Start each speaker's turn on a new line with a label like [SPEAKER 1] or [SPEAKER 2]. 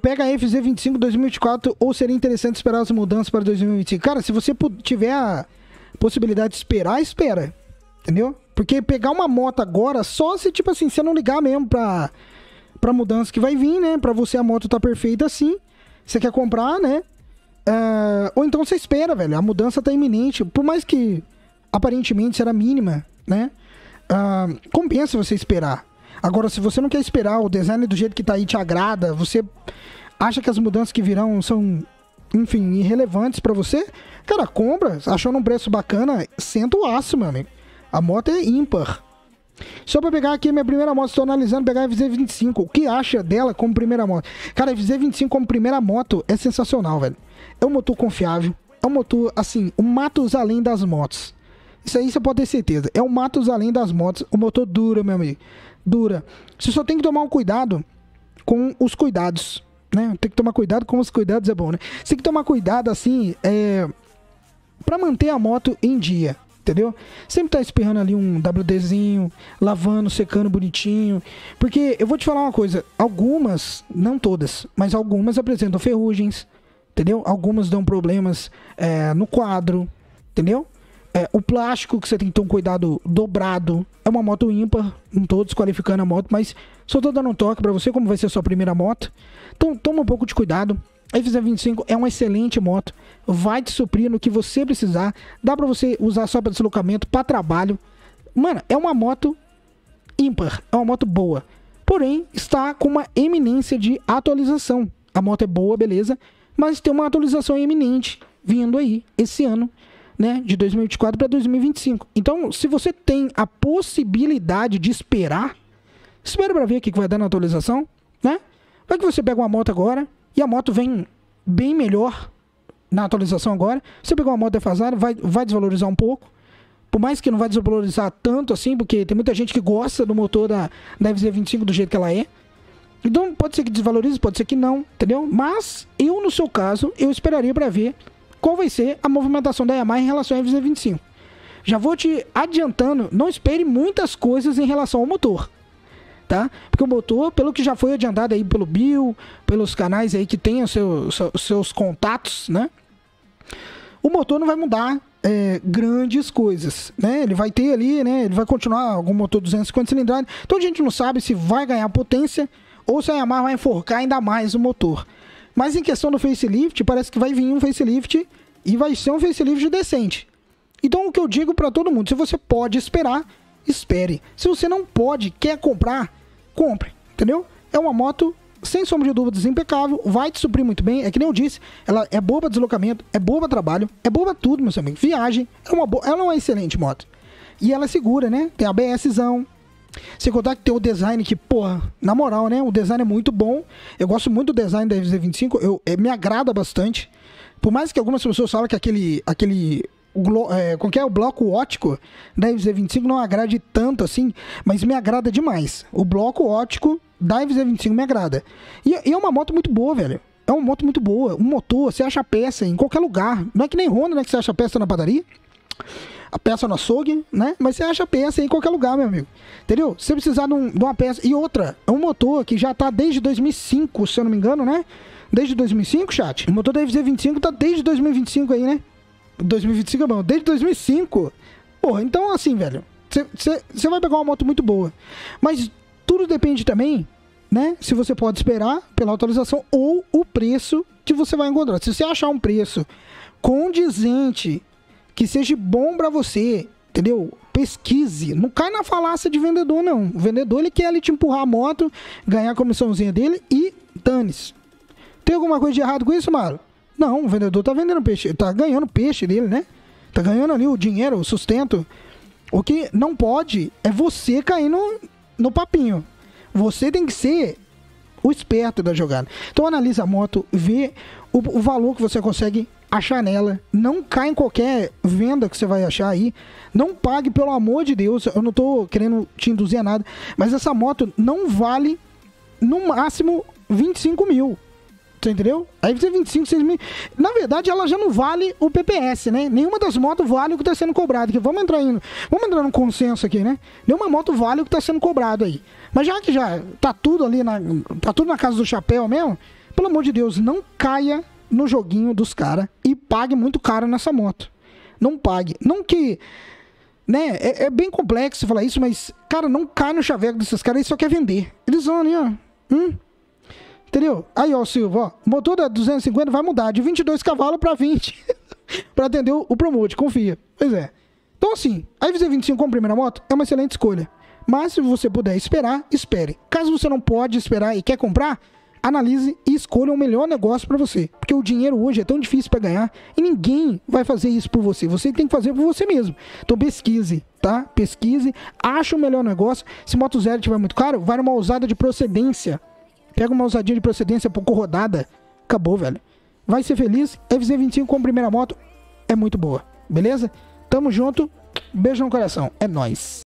[SPEAKER 1] pega a FZ25 2024 ou seria interessante esperar as mudanças para 2025? Cara, se você tiver a possibilidade de esperar, espera. Entendeu? Porque pegar uma moto agora, só se, tipo assim, você não ligar mesmo pra, pra mudança que vai vir, né? Pra você a moto tá perfeita assim. Você quer comprar, né? Uh, ou então você espera, velho. A mudança tá iminente. Por mais que aparentemente será mínima, né? Uh, compensa você esperar. Agora, se você não quer esperar, o design do jeito que tá aí te agrada, você acha que as mudanças que virão são, enfim, irrelevantes para você, cara, compra. Achou num preço bacana, senta o aço, meu amigo. A moto é ímpar. Só pra pegar aqui minha primeira moto, estou analisando pegar a FZ25. O que acha dela como primeira moto? Cara, a FZ25 como primeira moto é sensacional, velho. É um motor confiável. É um motor, assim, o um Matos além das motos. Isso aí você pode ter certeza. É o Matos além das motos. O motor dura, meu amigo. Dura. Você só tem que tomar um cuidado com os cuidados. Né? Tem que tomar cuidado com os cuidados, é bom, né? Você tem que tomar cuidado, assim, é... para manter a moto em dia entendeu? Sempre tá espirrando ali um WDzinho, lavando, secando bonitinho. Porque eu vou te falar uma coisa, algumas, não todas, mas algumas apresentam ferrugens, entendeu? Algumas dão problemas é, no quadro, entendeu? É, o plástico que você tem que ter um cuidado dobrado. É uma moto ímpar, não tô desqualificando a moto, mas só tô dando um toque para você, como vai ser a sua primeira moto. Então toma um pouco de cuidado. A FZ25 é uma excelente moto, vai te suprir no que você precisar, dá para você usar só para deslocamento, para trabalho. Mano, é uma moto ímpar, é uma moto boa. Porém, está com uma eminência de atualização. A moto é boa, beleza, mas tem uma atualização eminente vindo aí esse ano, né, de 2024 para 2025. Então, se você tem a possibilidade de esperar, espera para ver o que vai dar na atualização, né? Vai que você pega uma moto agora, e a moto vem bem melhor na atualização agora. Você pegar uma moto defasada, vai, vai desvalorizar um pouco. Por mais que não vai desvalorizar tanto assim, porque tem muita gente que gosta do motor da, da FZ25 do jeito que ela é. Então pode ser que desvalorize, pode ser que não, entendeu? Mas eu, no seu caso, eu esperaria para ver qual vai ser a movimentação da Yamaha em relação à FZ25. Já vou te adiantando, não espere muitas coisas em relação ao motor tá? Porque o motor, pelo que já foi adiantado aí pelo Bill, pelos canais aí que tem os seus, seus contatos, né? O motor não vai mudar é, grandes coisas, né? Ele vai ter ali, né? Ele vai continuar algum motor 250 cilindradas. Então a gente não sabe se vai ganhar potência ou se a Yamaha vai enforcar ainda mais o motor. Mas em questão do facelift, parece que vai vir um facelift e vai ser um facelift decente. Então o que eu digo para todo mundo, se você pode esperar, espere. Se você não pode, quer comprar, compre, entendeu? É uma moto sem sombra de dúvidas, impecável, vai te suprir muito bem. É que nem eu disse, ela é boa para deslocamento, é boa para trabalho, é boa tudo, meu amigo. Viagem, é uma boa, ela é uma excelente moto. E ela é segura, né? Tem ABSzão. Sem contar que tem o design que, porra, na moral, né? O design é muito bom. Eu gosto muito do design da FZ25, eu, é, me agrada bastante. Por mais que algumas pessoas falem que aquele, aquele é, que é bloco ótico da FZ25 não agrade tanto assim, mas me agrada demais. O bloco ótico da FZ25 me agrada. E, e, é uma moto muito boa, velho. É uma moto muito boa. Um motor, você acha peça em qualquer lugar. Não é que nem Honda, né? Que você acha peça na padaria. A peça no açougue, né? Mas você acha peça em qualquer lugar, meu amigo. Entendeu? Se precisar de, um, de uma peça. E outra, é um motor que já tá desde 2005, se eu não me engano, né? Desde 2005, chat. O motor da FZ25 tá desde 2025 aí, né? 2025 é bom, desde 2005. Porra, então assim, velho, você vai pegar uma moto muito boa. Mas tudo depende também, né? Se você pode esperar pela atualização ou o preço que você vai encontrar. Se você achar um preço condizente, que seja bom para você, entendeu? Pesquise, não cai na falácia de vendedor, não. O vendedor ele quer ali te empurrar a moto, ganhar a comissãozinha dele e dane-se. Tem alguma coisa de errado com isso, Mário? Não, o vendedor tá vendendo peixe, tá ganhando peixe dele, né? Tá ganhando ali o dinheiro, o sustento. O que não pode é você cair no, no papinho. Você tem que ser o esperto da jogada. Então analisa a moto, vê o, o valor que você consegue achar nela. Não cai em qualquer venda que você vai achar aí. Não pague, pelo amor de Deus. Eu não tô querendo te induzir a nada. Mas essa moto não vale no máximo 25 mil. Você entendeu? Aí você 25, 6 mil. Na verdade, ela já não vale o PPS, né? Nenhuma das motos vale o que está sendo cobrado. Aqui. Vamos entrar em. Vamos entrar num consenso aqui, né? Nenhuma moto vale o que está sendo cobrado aí. Mas já que já tá tudo ali na. Tá tudo na casa do chapéu mesmo, Pelo amor de Deus, não caia no joguinho dos caras e pague muito caro nessa moto. Não pague. Não que. Né? É, é, bem complexo falar isso, mas, cara, não cai no chaveco desses caras, eles só quer vender. Eles vão ali, ó. Hum? Entendeu? Aí, ó, Silva, ó. Motor da 250 vai mudar de 22 cavalos para 20. para atender o, o Promote, confia. Pois é. Então, assim, a FZ25 como primeira moto é uma excelente escolha. Mas se você puder esperar, espere. Caso você não pode esperar e quer comprar, analise e escolha o melhor negócio para você. Porque o dinheiro hoje é tão difícil para ganhar e ninguém vai fazer isso por você. Você tem que fazer por você mesmo. Então pesquise, tá? Pesquise, acha o melhor negócio. Se Moto Zero estiver muito caro, vai numa usada de procedência. Pega uma ousadinha de procedência pouco rodada. Acabou, velho. Vai ser feliz. FZ25 com primeira moto é muito boa. Beleza? Tamo junto. Beijo no coração. É nós.